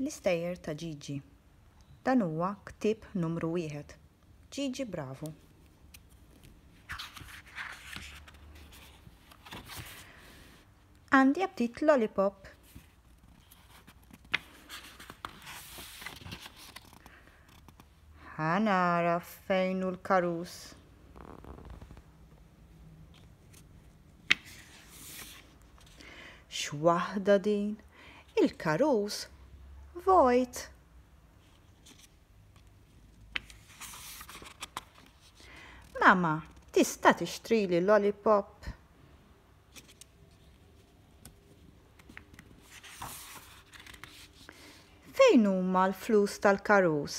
L-istejjer ta' Gigi. Dan huwa ktieb numru wieħed. Gigi bravu. Għandi aptit lollipop. Ħa nagħraf fejn hu l-karus. X'waħda din? Il-karus vojt. Mama, tista' tixtrili lollipop? Fejn huma l-flus tal-karus?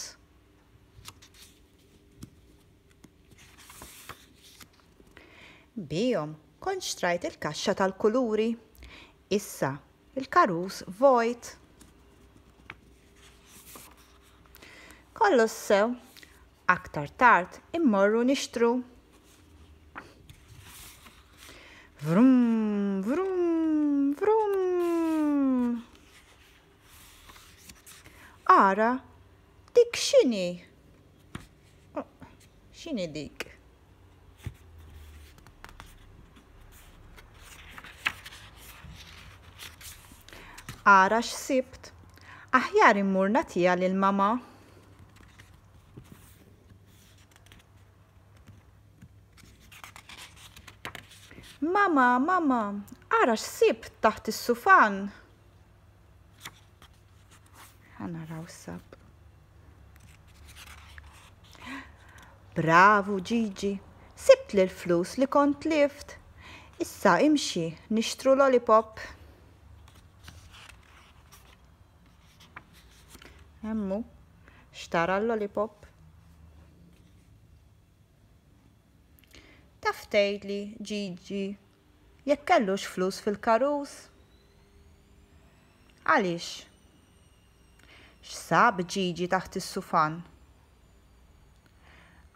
Bihom kont xtrajt il-kaxxa tal-kuluri. Issa il-karus vojt. Kollox sew, Aktar tard immorru nixtru. Vrum, vrum, vrum. Ara, dik x'inhi? Oh, x'inhi dik? Ara x'sibt. Aħjar immur nagħtiha lil mama. Mama, mama, ara x'sibt taħt is-sufan. Ħanaraw sab. Bravu Gigi, sibt li l-flus li kont lift. Issa imxi, nixtru lollipop. Hemmu, xtara l-lollipop. Taf tgħidli, Gigi, Jekk kellux flus fil-karus? Għaliex? X'sab Gigi taħt is-sufan?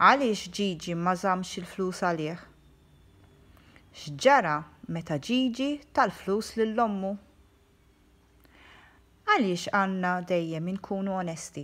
Għaliex Gigi ma żammx il-flus għalih? X'ġara meta Gigi ta l-flus lil ommu? Għaliex għandna dejjem inkunu onesti?